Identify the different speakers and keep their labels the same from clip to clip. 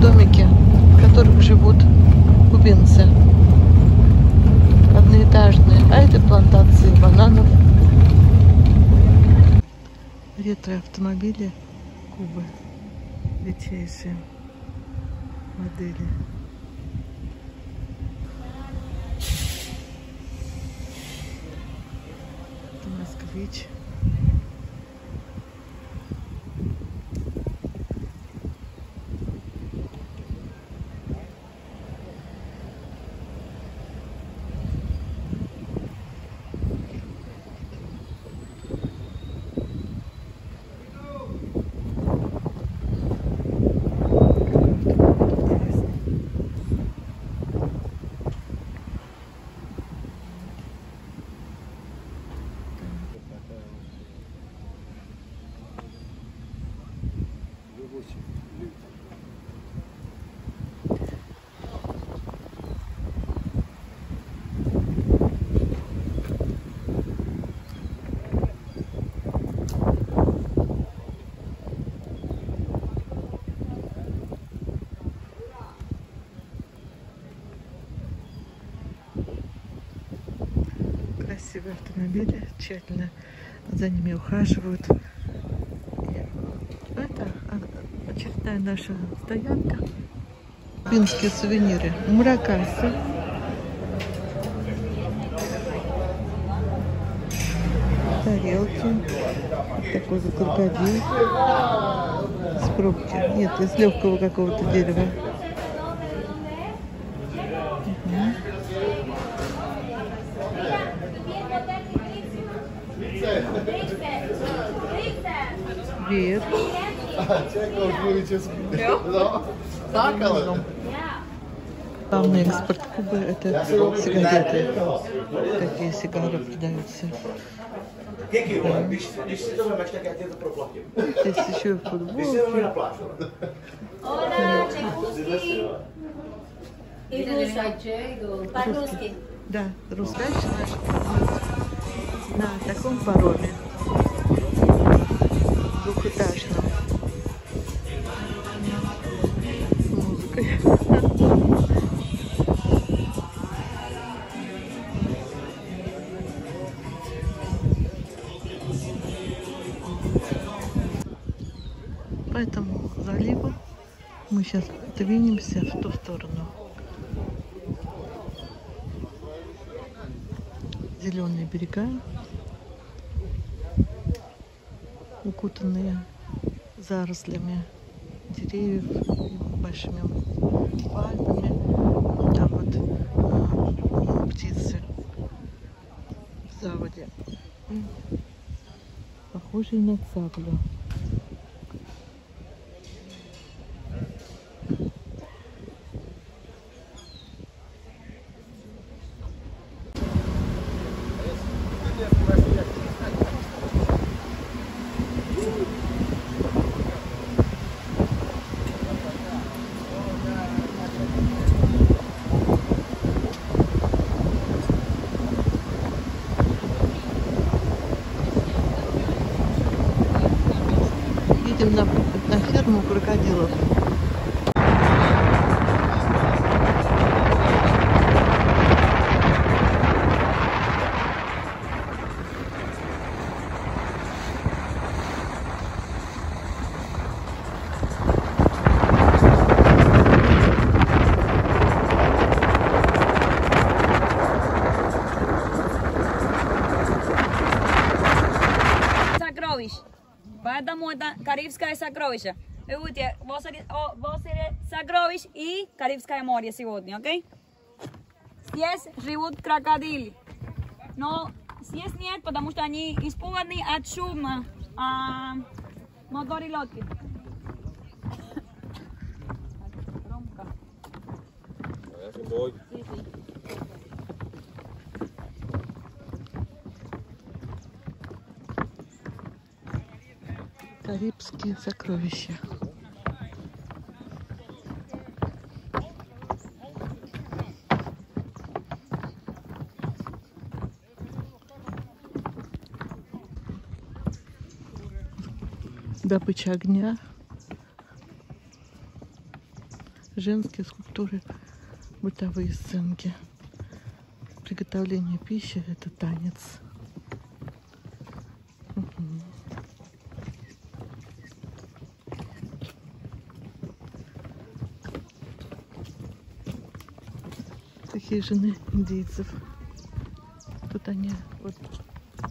Speaker 1: домики, в которых живут кубинцы. Одноэтажные. А это плантации бананов. Ретро-автомобили Кубы. Редчайшие модели. Москвич. Красивые автомобили, тщательно за ними ухаживают. Это очередная наша стоянка. Кубинские сувениры. Муракасы. Тарелки. Такой вот крокодил. С пробки. Нет, из легкого какого-то дерева. Главный экспорт Кубы – это сигареты. Такие сигары продаются. Здесь еще футболки.
Speaker 2: Чайковский. По-русски.
Speaker 1: Да, русская наш на таком пароме. По этому заливу мы сейчас двинемся в ту сторону. Зеленые берега, укутанные зарослями деревьев и большими пальмами. Там вот э, птицы в заводе. Похожие на цаплю. Едем на, на ферму крокодилов.
Speaker 3: Поэтому это Карибское сокровище. О, возле сокровищ и Карибское море сегодня, окей? Здесь живут крокодилы. Но здесь нет, потому что они испуганы от шума а, лодки. Громко. Sí, sí.
Speaker 1: Карибские сокровища. Добыча огня. женские скульптуры, бытовые сценки. Приготовление пищи – это танец. Такие жены индейцев. Тут они вот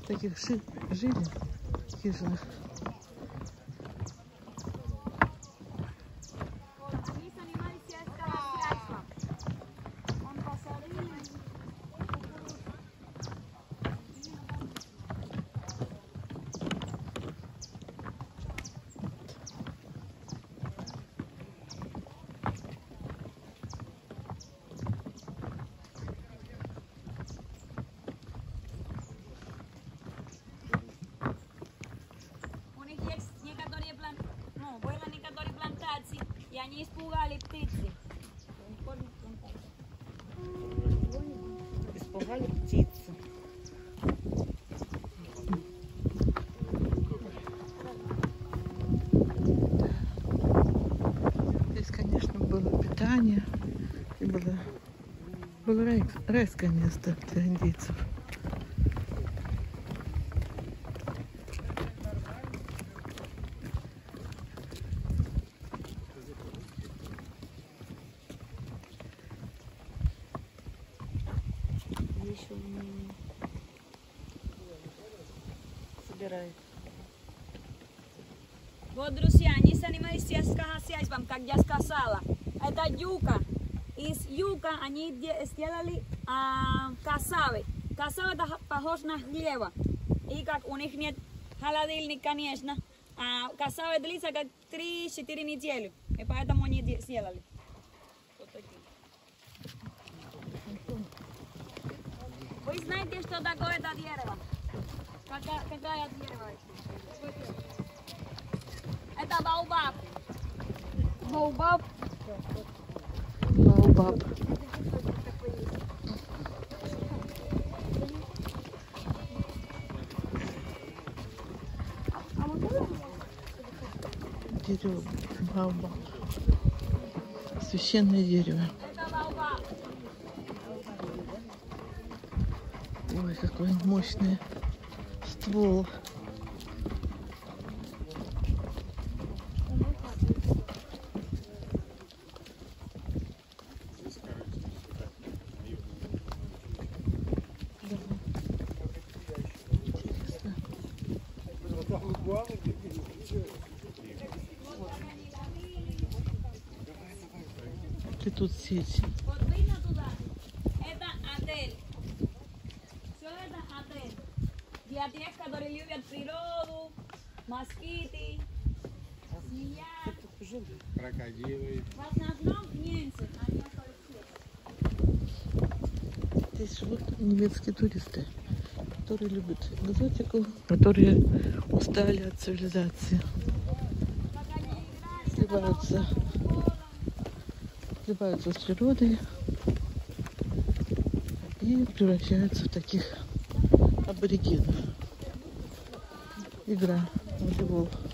Speaker 1: таких жи- жили, хижинах.
Speaker 3: Испугали птицы.
Speaker 1: Испугали птицу. Здесь, конечно, было питание и было, было рай- райское место для индейцев. Еще собирают.
Speaker 3: Вот, друзья, они занимались сельским хозяйством, как я сказала. Это юка. Из юка они де- сделали а, касавы. Касава это похож на хлеба. И как у них нет холодильника, конечно, а касава длится как 3-4 недели. И поэтому они де- сделали. Вот такие. Вы знаете, что такое это дерево? Какая, какая дерево? Это баобаб. Баобаб.
Speaker 1: Баобаб. Дерево баобаб. Священное дерево. Ой, какой мощный ствол.
Speaker 3: Тех, которые любят природу, москиты, змея.
Speaker 4: Крокодилы.
Speaker 3: В основном немцы. Они
Speaker 1: Здесь живут немецкие туристы, которые любят экзотику, которые устали от цивилизации, сливаются, сливаются с природой и превращаются в таких аборигенов. Hidrar. Muito bom.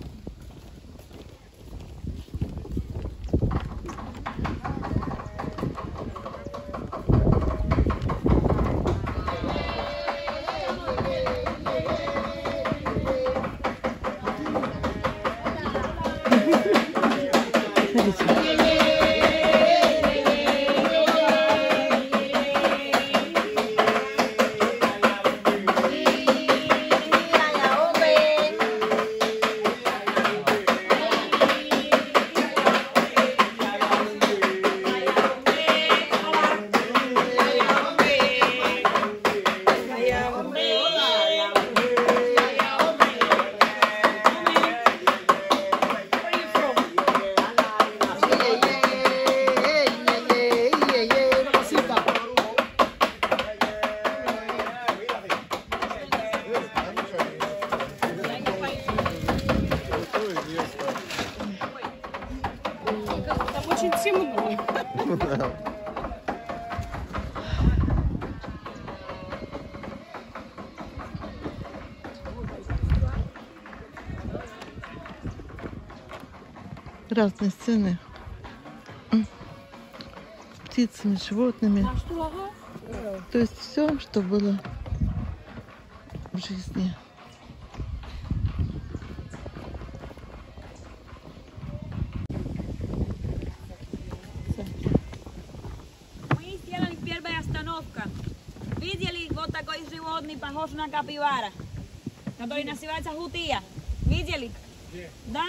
Speaker 1: Разные сцены. Птицами, животными. То есть все, что было в жизни.
Speaker 3: Видели вот такой животный, похож на капибара, который называется хутия? Видели? Да?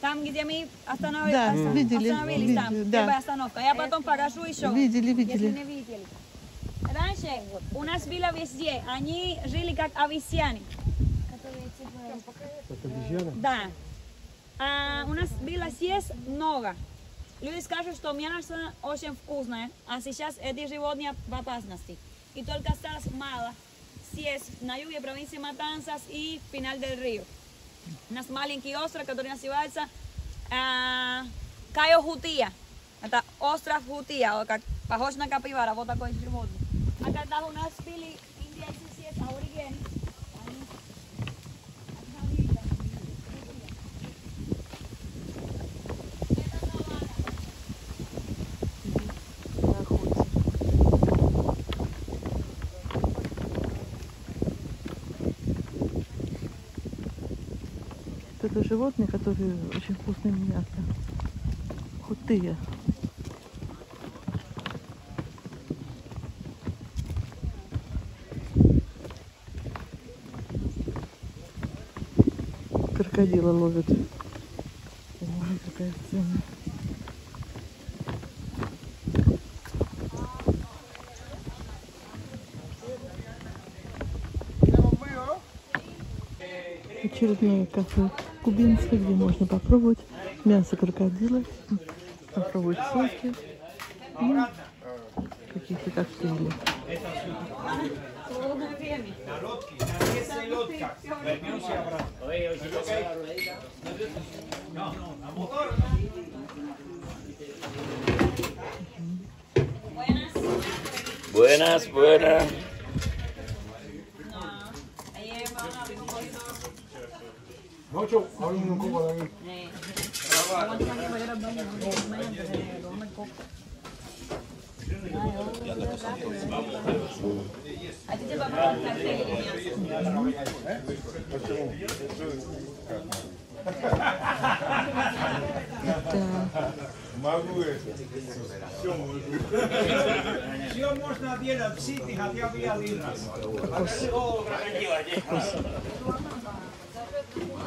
Speaker 3: Там, где мы останов-
Speaker 1: Да,
Speaker 3: оста-
Speaker 1: видели,
Speaker 3: остановились, там,
Speaker 1: видели, да.
Speaker 3: первая остановка. Я потом покажу еще.
Speaker 1: Видели,
Speaker 3: Если
Speaker 1: видели.
Speaker 3: не видели. Раньше у нас было везде, они жили как обезьяны. Да. А у нас было съесть много. Люди скажут, что мясо очень вкусное, а сейчас эти животные в опасности. И только осталось мало съесть на юге провинции Матансас и Пинал del Río. У нас маленький остров, который называется а, Кайо Хутия. Это остров Хутия, о, как похож на капибара, вот такой животный. А когда у нас были индейцы съесть аборигены, они
Speaker 1: Вот Это животные, которые очень вкусное мясо. Худые. Крокодила ловят. Ой, какая цена. очередное кафе кубинское, где можно попробовать мясо крокодила, попробовать соки и какие-то коктейли.
Speaker 5: Buenas, buenas.
Speaker 4: Nocho, abren un poco de ahí.
Speaker 3: A ti te va a probar cartel de мясо.
Speaker 1: Это
Speaker 4: Могу это.
Speaker 6: Все можно делать в сити, хотя бы один раз.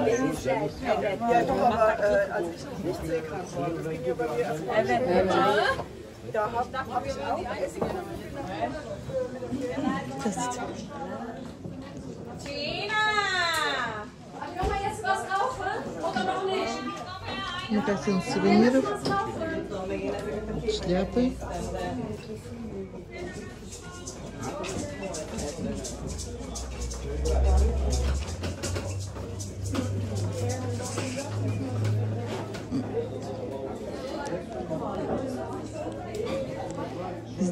Speaker 6: не бросают, бросите в стакан. Захочешь, побуди.
Speaker 1: Здравствуйте.
Speaker 2: Tina! Kann man jetzt was kaufen? Oder noch nicht?
Speaker 1: Магазин сувениров,
Speaker 2: Was kaufen?
Speaker 1: шляпы. Из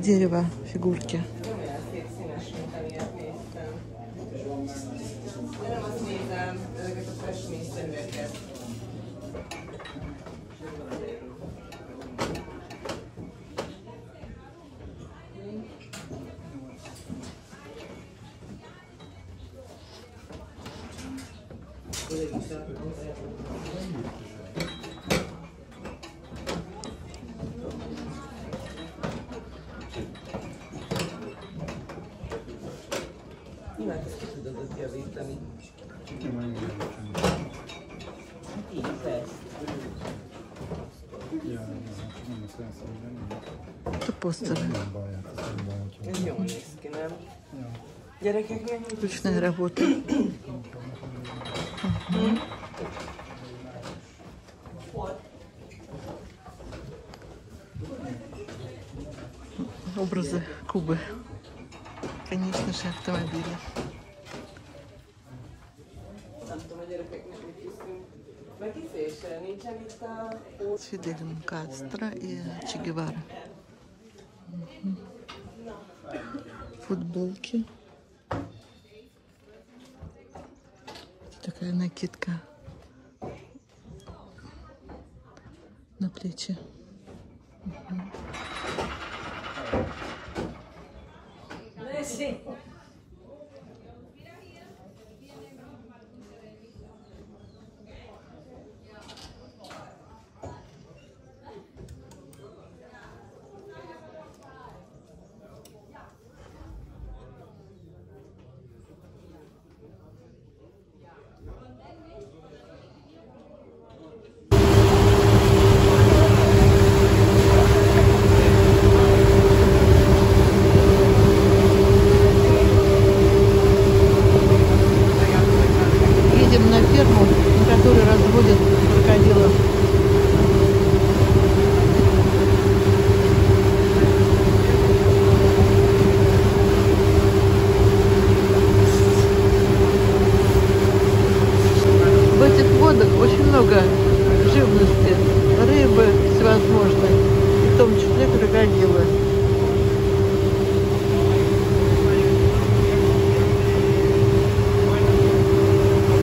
Speaker 1: Дерева фигурки. Це постери.
Speaker 7: Ez jól néz ki, nem? Gyerekeknek mit
Speaker 1: Ручная работа. Образы Кубы. Конечно же, автомобили. С Фиделем Кастро и Че Гевара. Футболки. Такая накидка на плечи. Едем на ферму,